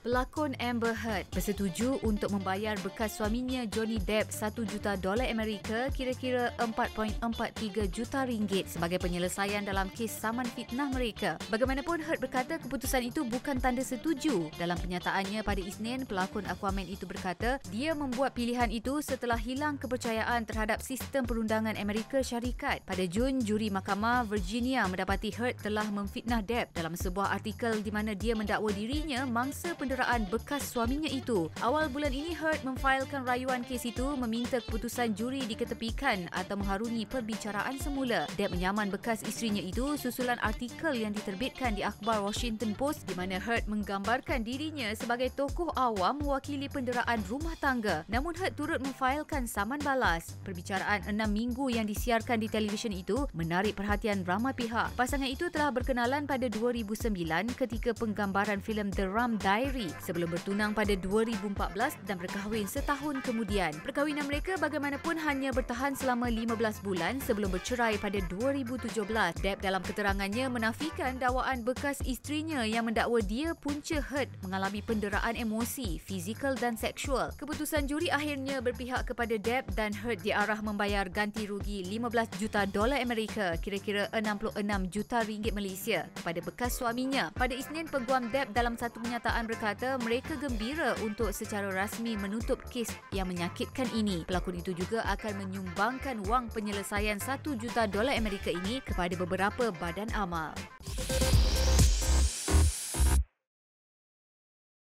Pelakon Amber Heard bersetuju untuk membayar bekas suaminya Johnny Depp 1 juta dolar Amerika kira-kira 4.43 juta ringgit sebagai penyelesaian dalam kes saman fitnah mereka. Bagaimanapun Heard berkata keputusan itu bukan tanda setuju. Dalam penyataannya pada Isnin, pelakon Aquaman itu berkata dia membuat pilihan itu setelah hilang kepercayaan terhadap sistem perundangan Amerika Syarikat. Pada Jun, juri Mahkamah Virginia mendapati Heard telah memfitnah Depp dalam sebuah artikel di mana dia mendakwa dirinya mangsa penderaan bekas suaminya itu. Awal bulan ini Heard memfailkan rayuan kes itu meminta keputusan juri diketepikan atau mengharungi perbicaraan semula. Depp menyaman bekas isterinya itu susulan artikel yang diterbitkan di akhbar Washington Post di mana Heard menggambarkan dirinya sebagai tokoh awam mewakili penderaan rumah tangga. Namun Heard turut memfailkan saman balas. Perbicaraan enam minggu yang disiarkan di televisyen itu menarik perhatian ramai pihak. Pasangan itu telah berkenalan pada 2009 ketika penggambaran filem The Rum Diary sebelum bertunang pada 2014 dan berkahwin setahun kemudian. Perkahwinan mereka bagaimanapun hanya bertahan selama 15 bulan sebelum bercerai pada 2017. Depp dalam keterangannya menafikan dakwaan bekas isterinya yang mendakwa dia punca Heard mengalami penderaan emosi, fizikal dan seksual. Keputusan juri akhirnya berpihak kepada Depp dan Heard diarah membayar ganti rugi 15 juta dolar Amerika, kira-kira 66 juta ringgit Malaysia kepada bekas suaminya. Pada Isnin, peguam Depp dalam satu pernyataan berkata mereka gembira untuk secara rasmi menutup kes yang menyakitkan ini. Pelakon itu juga akan menyumbangkan wang penyelesaian 1 juta dolar Amerika ini kepada beberapa badan amal.